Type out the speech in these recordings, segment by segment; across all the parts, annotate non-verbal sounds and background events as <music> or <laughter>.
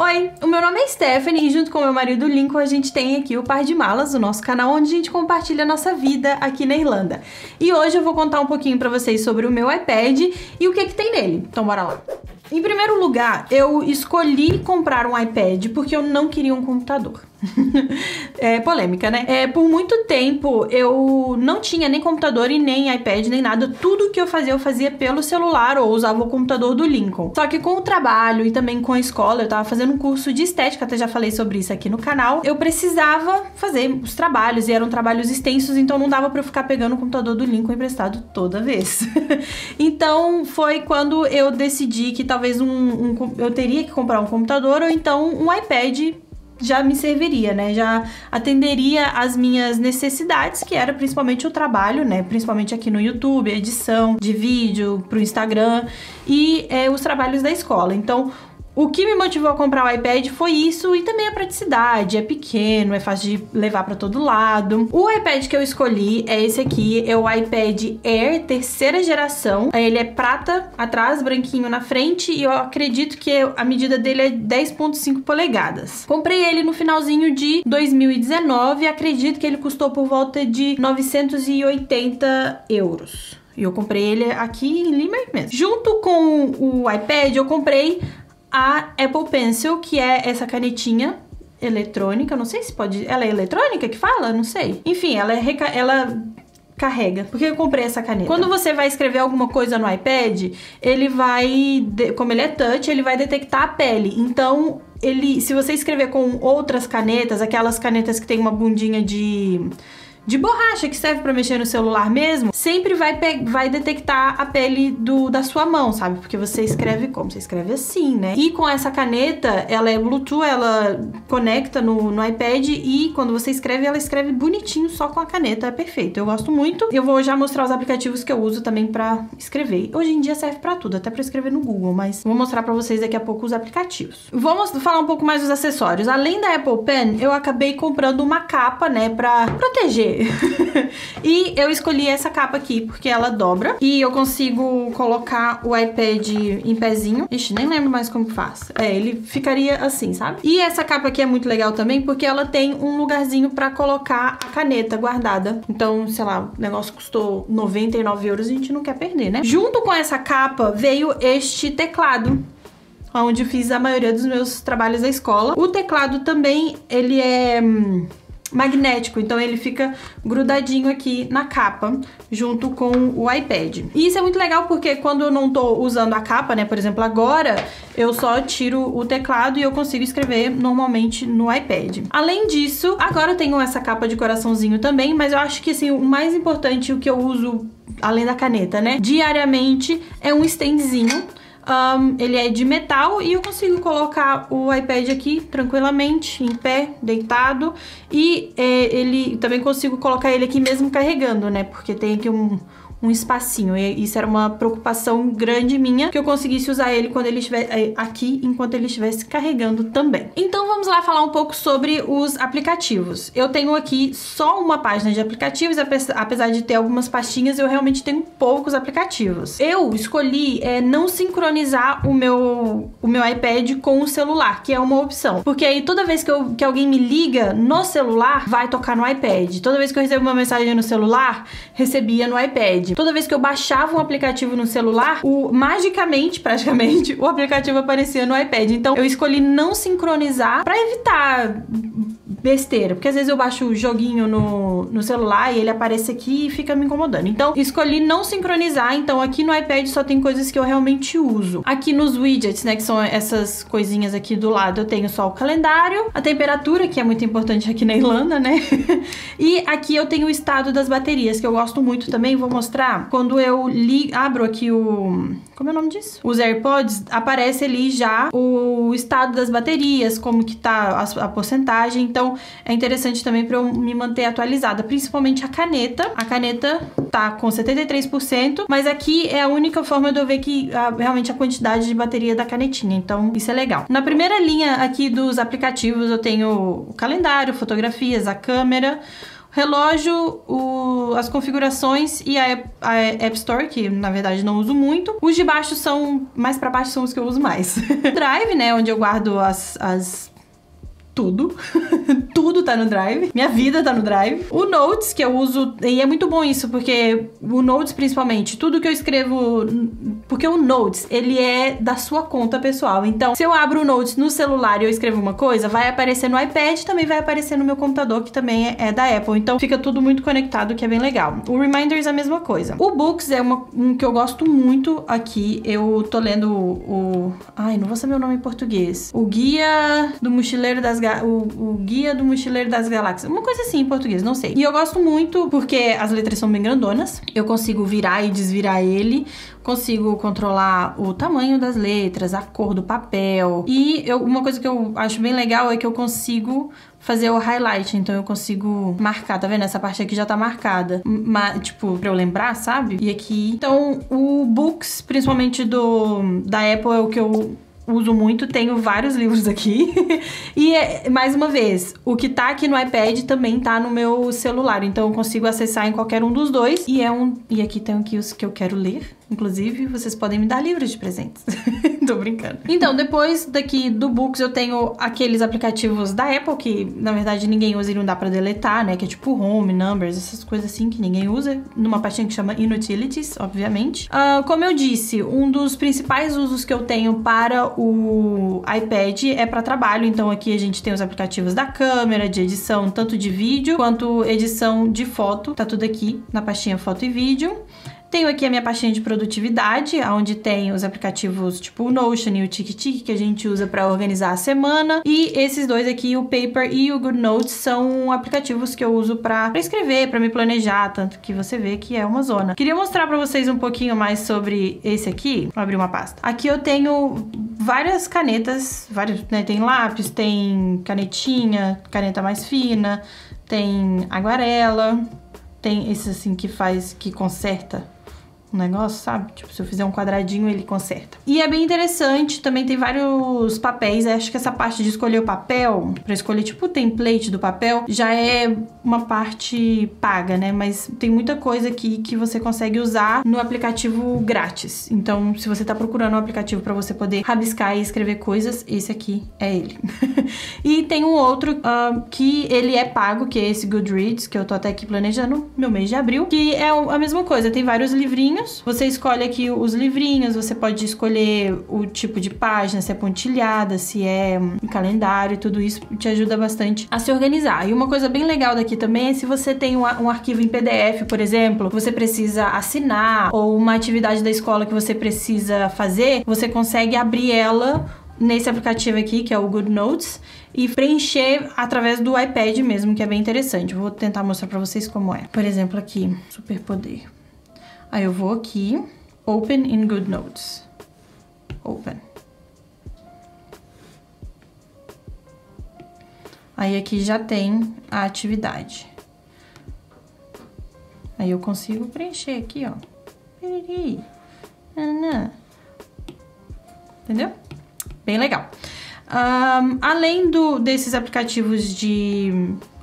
Oi, o meu nome é Stephanie e junto com meu marido Lincoln a gente tem aqui o Par de Malas, o nosso canal onde a gente compartilha a nossa vida aqui na Irlanda. E hoje eu vou contar um pouquinho pra vocês sobre o meu iPad e o que que tem nele. Então bora lá. Em primeiro lugar, eu escolhi comprar um iPad porque eu não queria um computador. <laughs> é polêmica, né? É, por muito tempo eu não tinha nem computador e nem iPad, nem nada. Tudo que eu fazia, eu fazia pelo celular ou usava o computador do Lincoln. Só que com o trabalho e também com a escola, eu tava fazendo um curso de estética, até já falei sobre isso aqui no canal. Eu precisava fazer os trabalhos e eram trabalhos extensos, então não dava para eu ficar pegando o computador do Lincoln emprestado toda vez. <laughs> então foi quando eu decidi que talvez um, um, eu teria que comprar um computador ou então um iPad já me serviria, né? Já atenderia as minhas necessidades, que era principalmente o trabalho, né? Principalmente aqui no YouTube, edição de vídeo pro Instagram e é, os trabalhos da escola. Então, o que me motivou a comprar o iPad foi isso e também a praticidade. É pequeno, é fácil de levar para todo lado. O iPad que eu escolhi é esse aqui, é o iPad Air terceira geração. Ele é prata atrás, branquinho na frente e eu acredito que a medida dele é 10.5 polegadas. Comprei ele no finalzinho de 2019 e acredito que ele custou por volta de 980 euros. E eu comprei ele aqui em Limerick mesmo. Junto com o iPad, eu comprei a Apple Pencil, que é essa canetinha eletrônica, não sei se pode... Ela é eletrônica que fala? Não sei. Enfim, ela, é reca... ela carrega. Porque eu comprei essa caneta. Quando você vai escrever alguma coisa no iPad, ele vai, como ele é touch, ele vai detectar a pele. Então, ele, se você escrever com outras canetas, aquelas canetas que tem uma bundinha de de borracha que serve para mexer no celular mesmo, sempre vai, vai detectar a pele do, da sua mão, sabe? Porque você escreve como? Você escreve assim, né? E com essa caneta, ela é Bluetooth, ela conecta no, no iPad e quando você escreve, ela escreve bonitinho só com a caneta, é perfeito. Eu gosto muito. Eu vou já mostrar os aplicativos que eu uso também para escrever. Hoje em dia serve para tudo, até para escrever no Google, mas vou mostrar para vocês daqui a pouco os aplicativos. Vamos falar um pouco mais dos acessórios. Além da Apple Pen, eu acabei comprando uma capa, né, para proteger <laughs> e eu escolhi essa capa aqui porque ela dobra e eu consigo colocar o iPad em pezinho. Ixi, nem lembro mais como faz. É, ele ficaria assim, sabe? E essa capa aqui é muito legal também porque ela tem um lugarzinho pra colocar a caneta guardada. Então, sei lá, o negócio custou 99 euros e a gente não quer perder, né? Junto com essa capa veio este teclado onde fiz a maioria dos meus trabalhos da escola. O teclado também, ele é hum, magnético, então ele fica grudadinho aqui na capa, junto com o iPad. E isso é muito legal porque quando eu não tô usando a capa, né, por exemplo, agora, eu só tiro o teclado e eu consigo escrever normalmente no iPad. Além disso, agora eu tenho essa capa de coraçãozinho também, mas eu acho que, assim, o mais importante, o que eu uso além da caneta, né, diariamente, é um standzinho um, ele é de metal e eu consigo colocar o iPad aqui tranquilamente, em pé, deitado. E é, ele também consigo colocar ele aqui mesmo carregando, né? Porque tem aqui um, um espacinho. E isso era uma preocupação grande minha, que eu conseguisse usar ele quando ele estiver é, aqui, enquanto ele estivesse carregando também. Então vamos lá falar um pouco sobre os aplicativos. Eu tenho aqui só uma página de aplicativos, apesar de ter algumas pastinhas, eu realmente tenho poucos aplicativos. Eu escolhi é, não sincronizar o meu, o meu iPad com o celular, que é uma opção. Porque aí toda vez que, eu, que alguém me liga no celular, vai tocar no iPad. Toda vez que eu recebo uma mensagem no celular, recebia no iPad. Toda vez que eu baixava um aplicativo no celular, o magicamente, <laughs> praticamente, o aplicativo aparecia no iPad. Então eu escolhi não sincronizar para evitar besteira, porque às vezes eu baixo o joguinho no, no celular e ele aparece aqui e fica me incomodando. Então, escolhi não sincronizar, então aqui no iPad só tem coisas que eu realmente uso. Aqui nos widgets, né, que são essas coisinhas aqui do lado, eu tenho só o calendário, a temperatura, que é muito importante aqui na Irlanda, né? <laughs> e aqui eu tenho o estado das baterias, que eu gosto muito também, vou mostrar. Quando eu li, abro aqui o... como é o nome disso? Os AirPods, aparece ali já o estado das baterias, como que tá a, a porcentagem, então é interessante também para eu me manter atualizada, principalmente a caneta. A caneta tá com 73%, mas aqui é a única forma de eu ver que a, realmente a quantidade de bateria da canetinha, então isso é legal. Na primeira linha aqui dos aplicativos eu tenho o calendário, fotografias, a câmera, relógio, o, as configurações e a, a, App Store, que na verdade não uso muito. Os de baixo são, mais para baixo são os que eu uso mais. <laughs> Drive, né, onde eu guardo as, as tudo. <laughs> tudo tá no Drive. Minha vida tá no Drive. O Notes, que eu uso. E é muito bom isso, porque o Notes, principalmente, tudo que eu escrevo. Porque o Notes, ele é da sua conta pessoal. Então, se eu abro o Notes no celular e eu escrevo uma coisa, vai aparecer no iPad, também vai aparecer no meu computador, que também é, da Apple. Então, fica tudo muito conectado, que é bem legal. O Reminders é a mesma coisa. O Books é uma, um que eu gosto muito aqui. Eu tô lendo o. Ai, não vou saber o nome em português. O Guia do Mochileiro das o, o Guia do Mochileiro das Galáxias. Uma coisa assim em português, não sei. E eu gosto muito porque as letras são bem grandonas. Eu consigo virar e desvirar ele. Consigo controlar o tamanho das letras, a cor do papel. E eu, uma coisa que eu acho bem legal é que eu consigo fazer o highlight, então eu consigo marcar, tá vendo? Essa parte aqui já tá marcada, Ma tipo, pra eu lembrar, sabe? E aqui, então o Books, principalmente do da Apple, é o que eu uso muito, tenho vários livros aqui. <laughs> e, é, mais uma vez, o que tá aqui no iPad também tá no meu celular, então eu consigo acessar em qualquer um dos dois. E é um. E aqui tem aqui os que eu quero ler. Inclusive, vocês podem me dar livros de presentes. <laughs> Tô brincando. Então, depois daqui do Books, eu tenho aqueles aplicativos da Apple, que na verdade ninguém usa e não dá pra deletar, né? Que é tipo Home, Numbers, essas coisas assim que ninguém usa. Numa pastinha que chama Inutilities, obviamente. Uh, como eu disse, um dos principais usos que eu tenho para o iPad é para trabalho. Então, aqui a gente tem os aplicativos da câmera, de edição, tanto de vídeo quanto edição de foto. Tá tudo aqui na pastinha foto e vídeo. Tenho aqui a minha pastinha de produtividade, onde tem os aplicativos tipo o Notion e o TickTick que a gente usa para organizar a semana. E esses dois aqui, o Paper e o GoodNotes, são aplicativos que eu uso para escrever, para me planejar, tanto que você vê que é uma zona. Queria mostrar para vocês um pouquinho mais sobre esse aqui. Vou abrir uma pasta. Aqui eu tenho várias canetas, vários, né? Tem lápis, tem canetinha, caneta mais fina, tem aguarela, tem esse assim que faz, que conserta um negócio, sabe? Tipo, se eu fizer um quadradinho, ele conserta. E é bem interessante, também tem vários papéis. Acho que essa parte de escolher o papel, para escolher tipo o template do papel, já é uma parte paga, né? Mas tem muita coisa aqui que você consegue usar no aplicativo grátis. Então, se você tá procurando um aplicativo para você poder rabiscar e escrever coisas, esse aqui é ele. <laughs> e tem um outro uh, que ele é pago, que é esse Goodreads, que eu tô até aqui planejando meu mês de abril, que é a mesma coisa, tem vários livrinhos livrinhos. Você escolhe aqui os livrinhos, você pode escolher o tipo de página, se é pontilhada, se é um calendário, tudo isso te ajuda bastante a se organizar. E uma coisa bem legal daqui também é se você tem um, um arquivo em PDF, por exemplo, você precisa assinar ou uma atividade da escola que você precisa fazer, você consegue abrir ela nesse aplicativo aqui, que é o Good Notes, e preencher através do iPad mesmo, que é bem interessante. Vou tentar mostrar para vocês como é. Por exemplo, aqui, superpoder. Aí eu vou aqui, Open in GoodNotes. Open. Aí aqui já tem a atividade. Aí eu consigo preencher aqui, ó. Entendeu? Bem legal. Um, além do, desses aplicativos de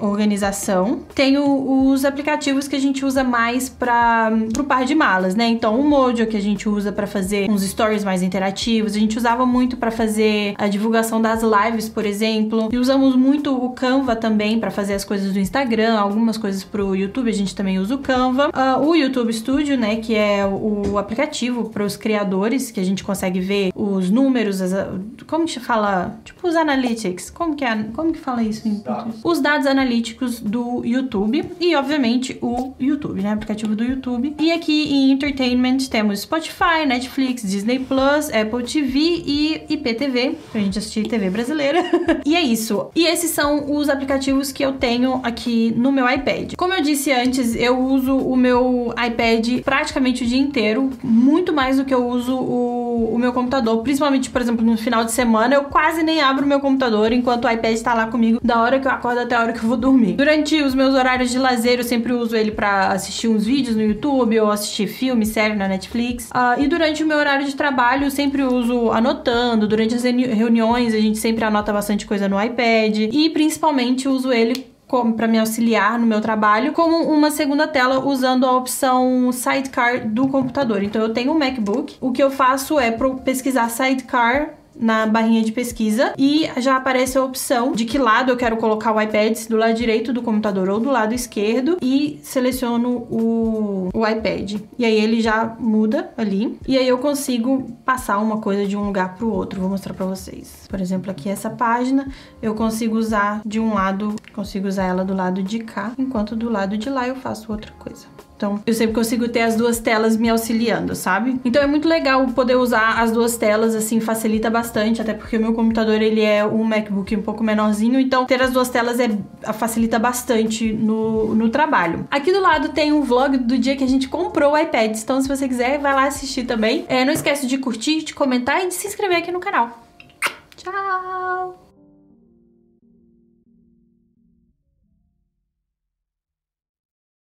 organização. Tem o, os aplicativos que a gente usa mais para o par de malas, né? Então, o Mojo que a gente usa para fazer uns stories mais interativos, a gente usava muito para fazer a divulgação das lives, por exemplo. E usamos muito o Canva também para fazer as coisas do Instagram, algumas coisas pro YouTube, a gente também usa o Canva. Uh, o YouTube Studio, né, que é o aplicativo para os criadores, que a gente consegue ver os números, as, como que fala? Tipo os analytics. Como que é? Como que fala isso em português? Os dados analíticos analíticos do YouTube e, obviamente, o YouTube, né? Aplicativo do YouTube. E aqui em Entertainment temos Spotify, Netflix, Disney Plus, Apple TV e IPTV, pra gente assistir TV brasileira. <laughs> e é isso. E esses são os aplicativos que eu tenho aqui no meu iPad. Como eu disse antes, eu uso o meu iPad praticamente o dia inteiro, muito mais do que eu uso o, o meu computador, principalmente, por exemplo, no final de semana, eu quase nem abro meu computador enquanto o iPad está lá comigo, da hora que eu acordo até a hora que eu vou dormir. Durante os meus horários de lazer, eu sempre uso ele para assistir uns vídeos no YouTube ou assistir filme, série na Netflix. Uh, e durante o meu horário de trabalho, eu sempre uso anotando. Durante as reuniões, a gente sempre anota bastante coisa no iPad. E principalmente uso ele para me auxiliar no meu trabalho, como uma segunda tela usando a opção Sidecar do computador. Então eu tenho um MacBook, o que eu faço é pesquisar Sidecar na barrinha de pesquisa e já aparece a opção de que lado eu quero colocar o iPad, se do lado direito do computador ou do lado esquerdo e seleciono o, o iPad. E aí ele já muda ali e aí eu consigo passar uma coisa de um lugar para o outro. Vou mostrar para vocês. Por exemplo, aqui essa página eu consigo usar de um lado, consigo usar ela do lado de cá, enquanto do lado de lá eu faço outra coisa. Então, eu sempre consigo ter as duas telas me auxiliando, sabe? Então é muito legal poder usar as duas telas, assim, facilita bastante, até porque o meu computador, ele é um MacBook um pouco menorzinho, então ter as duas telas é, facilita bastante no, no trabalho. Aqui do lado tem um vlog do dia que a gente comprou o iPad, então se você quiser, vai lá assistir também. É, não esquece de curtir, de comentar e de se inscrever aqui no canal. Tchau!